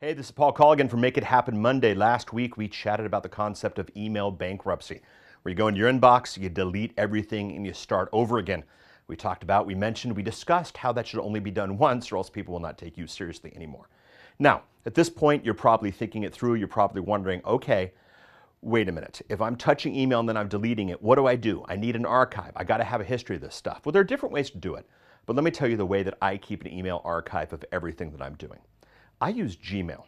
Hey, this is Paul Colligan from Make It Happen Monday. Last week we chatted about the concept of email bankruptcy, where you go into your inbox, you delete everything, and you start over again. We talked about, we mentioned, we discussed how that should only be done once, or else people will not take you seriously anymore. Now, at this point, you're probably thinking it through. You're probably wondering, okay, wait a minute. If I'm touching email and then I'm deleting it, what do I do? I need an archive. I got to have a history of this stuff. Well, there are different ways to do it. But let me tell you the way that I keep an email archive of everything that I'm doing. I use Gmail.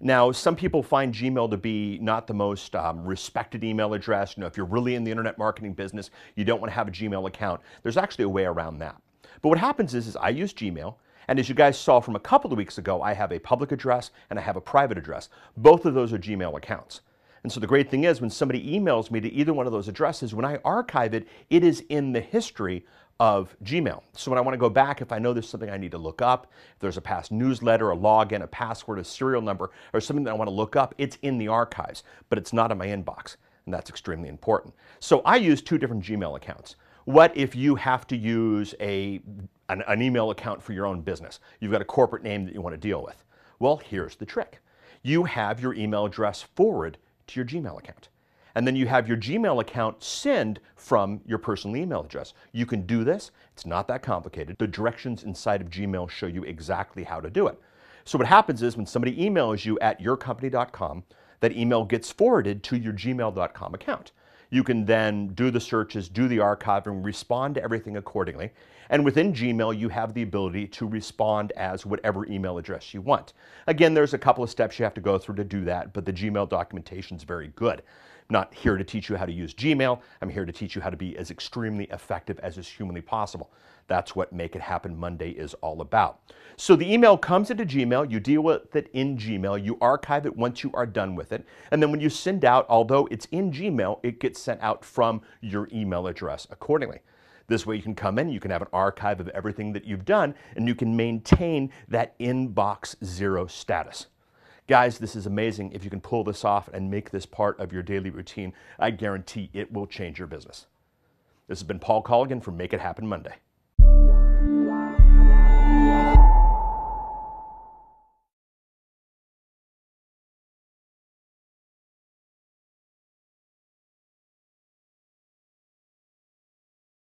Now, some people find Gmail to be not the most um, respected email address. You know, if you're really in the internet marketing business, you don't want to have a Gmail account. There's actually a way around that. But what happens is, is I use Gmail, and as you guys saw from a couple of weeks ago, I have a public address and I have a private address. Both of those are Gmail accounts. And so the great thing is when somebody emails me to either one of those addresses, when I archive it, it is in the history of Gmail. So when I want to go back, if I know there's something I need to look up, if there's a past newsletter, a login, a password, a serial number, or something that I want to look up, it's in the archives, but it's not in my inbox. And that's extremely important. So I use two different Gmail accounts. What if you have to use a, an, an email account for your own business? You've got a corporate name that you want to deal with. Well, here's the trick. You have your email address forward to your Gmail account and then you have your Gmail account send from your personal email address. You can do this. It's not that complicated. The directions inside of Gmail show you exactly how to do it. So what happens is when somebody emails you at yourcompany.com, that email gets forwarded to your gmail.com account. You can then do the searches, do the archiving, respond to everything accordingly. And within Gmail, you have the ability to respond as whatever email address you want. Again, there's a couple of steps you have to go through to do that, but the Gmail documentation is very good. I'm not here to teach you how to use Gmail. I'm here to teach you how to be as extremely effective as is humanly possible. That's what Make It Happen Monday is all about. So the email comes into Gmail, you deal with it in Gmail, you archive it once you are done with it, and then when you send out, although it's in Gmail, it gets sent out from your email address accordingly. This way you can come in, you can have an archive of everything that you've done, and you can maintain that inbox zero status. Guys, this is amazing. If you can pull this off and make this part of your daily routine, I guarantee it will change your business. This has been Paul Colligan from Make It Happen Monday.